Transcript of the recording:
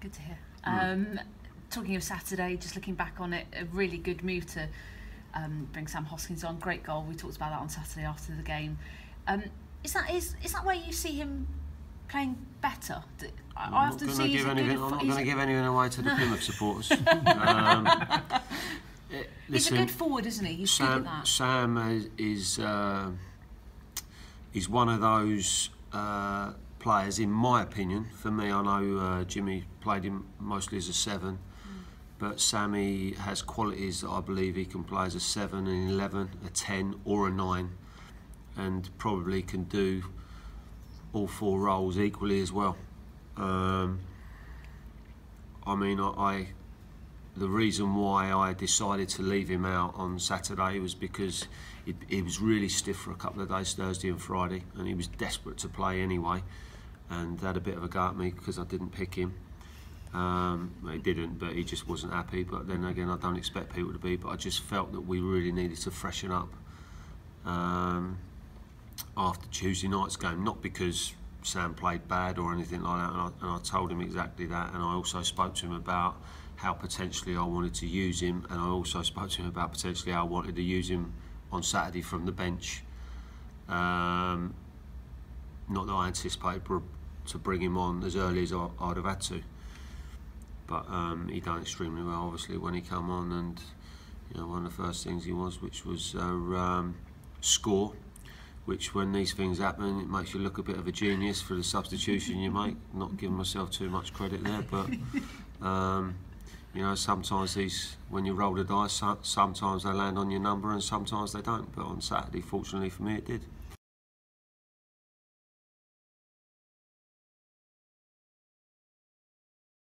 Good to hear. Um, talking of Saturday, just looking back on it, a really good move to um, bring Sam Hoskins on. Great goal. We talked about that on Saturday after the game. Um, is that is is that where you see him playing better? D- I, I I'm not often see give anything. I'm not going to give anything away to the Plymouth supporters. um, eh, He's a good forward, isn't he? He's good at Sam, that. Sam is is, uh, is one of those uh, players, in my opinion. For me, I know uh, Jimmy played him mostly as a seven, Mm. but Sammy has qualities that I believe he can play as a seven, an eleven, a ten, or a nine, and probably can do all four roles equally as well. Um, I mean, I, I the reason why I decided to leave him out on Saturday was because it, he was really stiff for a couple of days, Thursday and Friday, and he was desperate to play anyway, and had a bit of a go at me because I didn't pick him. Um, he didn't, but he just wasn't happy. But then again, I don't expect people to be. But I just felt that we really needed to freshen up um, after Tuesday night's game, not because Sam played bad or anything like that. And I, and I told him exactly that, and I also spoke to him about how potentially I wanted to use him, and I also spoke to him about potentially how I wanted to use him on Saturday from the bench. Um, not that I anticipated to bring him on as early as I, I'd have had to, but um, he done extremely well. Obviously, when he come on, and you know, one of the first things he was, which was uh, um, score. Which, when these things happen, it makes you look a bit of a genius for the substitution you make. Not giving myself too much credit there, but um, you know, sometimes these, when you roll the dice, sometimes they land on your number and sometimes they don't. But on Saturday, fortunately for me, it did.